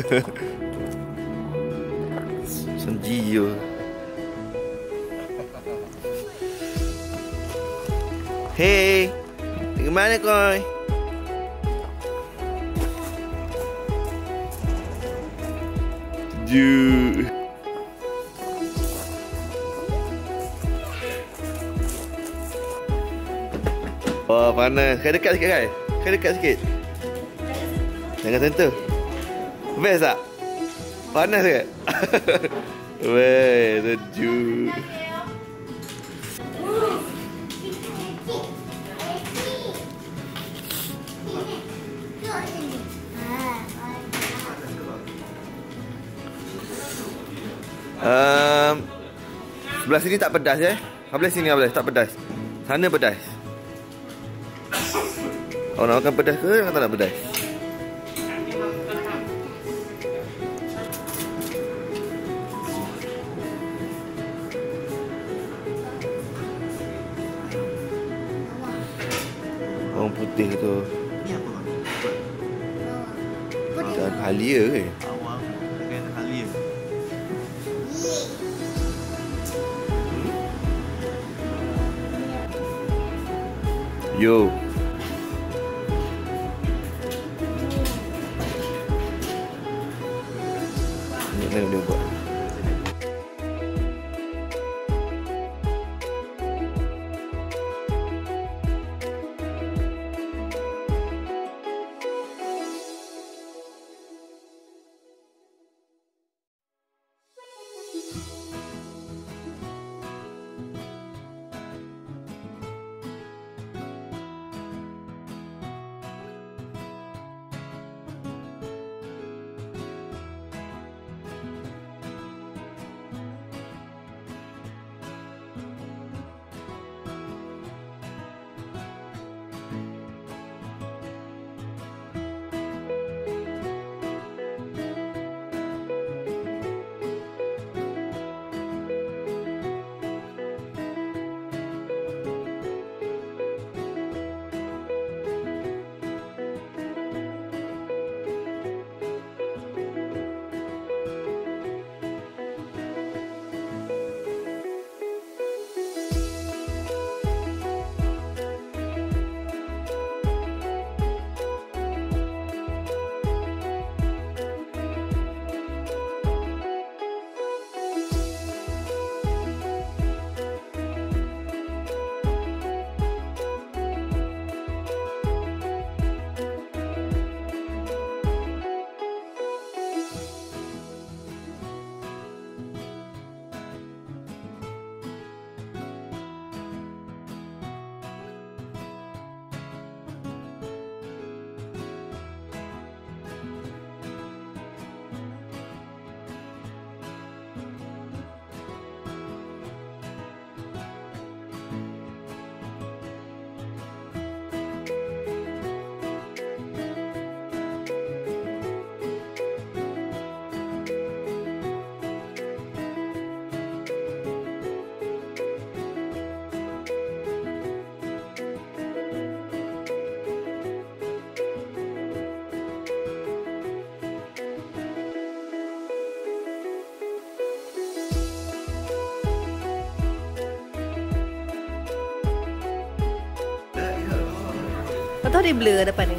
Senjio. Hey, pergi mana kau? Ju. Oh, panas. Kau dekat sikit, Kai. Kau dekat sikit. Jangan sentuh. Best tak? Panas ke? Weh, sejuk. Um, sebelah sini tak pedas eh. Sebelah sini boleh tak pedas. Sana pedas. Kau nak makan pedas ke atau tak pedas? Yo Kau tahu dia blur depan ni?